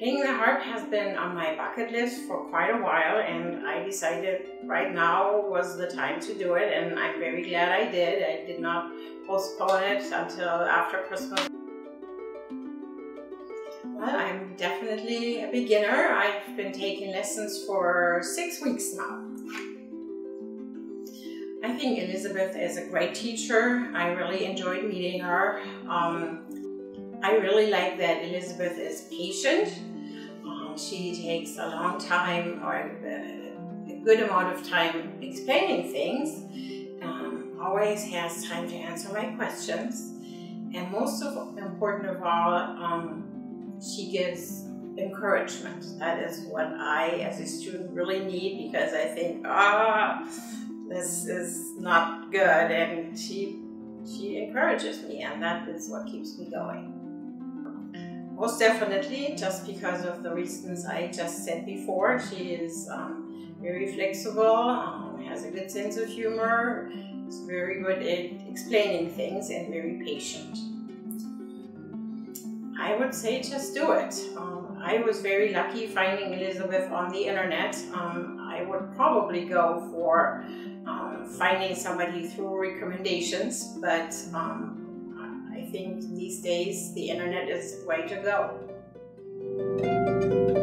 Playing the harp has been on my bucket list for quite a while and I decided right now was the time to do it and I'm very glad I did. I did not postpone it until after Christmas. Well, I'm definitely a beginner. I've been taking lessons for six weeks now. I think Elizabeth is a great teacher. I really enjoyed meeting her. Um, I really like that Elizabeth is patient. She takes a long time or a, good amount of time explaining things. Um, always has time to answer my questions. And most of, important of all, um, she gives encouragement. That is what I, as a student, really need because I think, ah, this is not good. And she, she encourages me, and that is what keeps me going. Most definitely, just because of the reasons I just said before. She is um, very flexible, um, has a good sense of humor, is very good at explaining things, and very patient. I would say just do it. Um, I was very lucky finding Elizabeth on the internet. Um, I would probably go for um, finding somebody through recommendations, but um, think these days the internet is the way to go.